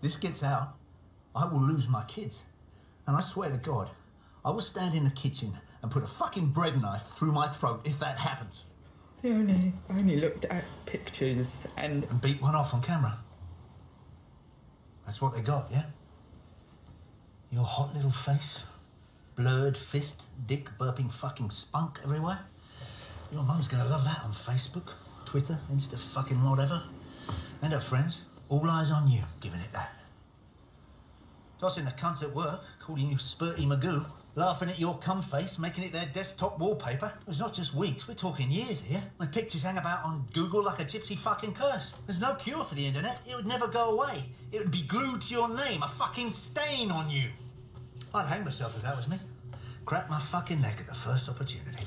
this gets out, I will lose my kids. And I swear to God, I will stand in the kitchen and put a fucking bread knife through my throat if that happens. I only, I only looked at pictures and And beat one off on camera. That's what they got, yeah? Your hot little face, blurred fist, dick burping fucking spunk everywhere. Your mum's gonna love that on Facebook, Twitter, Insta fucking whatever. And her friends, all eyes on you, giving it that. Tossing the cunts at work, calling you Spurty Magoo, laughing at your cum face, making it their desktop wallpaper. It's not just weeks, we're talking years here. My pictures hang about on Google like a gypsy fucking curse. There's no cure for the internet. It would never go away. It would be glued to your name, a fucking stain on you. I'd hang myself if that was me. Crack my fucking neck at the first opportunity.